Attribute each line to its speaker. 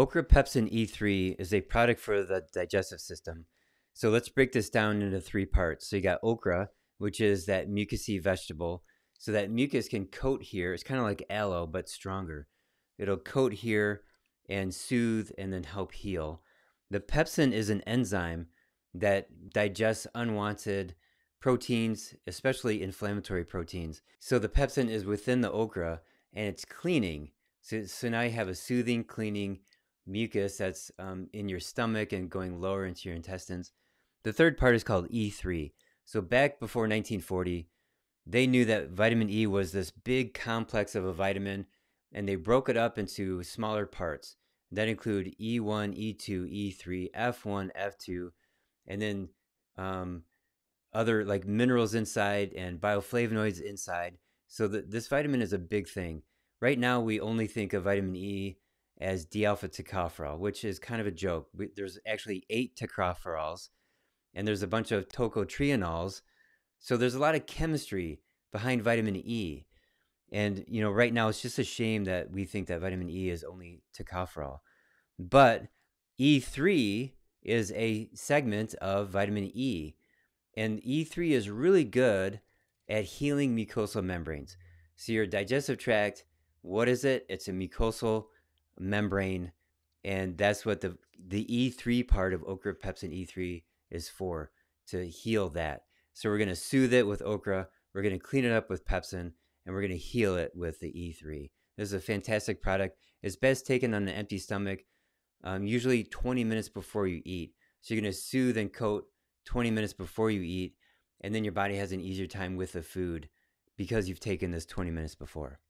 Speaker 1: Okra Pepsin E3 is a product for the digestive system. So let's break this down into three parts. So you got okra, which is that mucousy vegetable. So that mucus can coat here. It's kind of like aloe, but stronger. It'll coat here and soothe and then help heal. The pepsin is an enzyme that digests unwanted proteins, especially inflammatory proteins. So the pepsin is within the okra and it's cleaning. So, so now you have a soothing, cleaning mucus that's um, in your stomach and going lower into your intestines. The third part is called E3. So back before 1940, they knew that vitamin E was this big complex of a vitamin, and they broke it up into smaller parts that include E1, E2, E3, F1, F2, and then um, other like minerals inside and bioflavonoids inside. So this vitamin is a big thing. Right now, we only think of vitamin E as D-alpha tocopherol, which is kind of a joke. We, there's actually eight tocopherols, and there's a bunch of tocotrienols. So there's a lot of chemistry behind vitamin E. And you know, right now it's just a shame that we think that vitamin E is only tocopherol. But E3 is a segment of vitamin E. And E3 is really good at healing mucosal membranes. So your digestive tract, what is it? It's a mucosal membrane, and that's what the the E3 part of okra pepsin E3 is for to heal that. So we're going to soothe it with okra, we're going to clean it up with pepsin, and we're going to heal it with the E3. This is a fantastic product. It's best taken on an empty stomach, um, usually 20 minutes before you eat. So you're going to soothe and coat 20 minutes before you eat, and then your body has an easier time with the food because you've taken this 20 minutes before.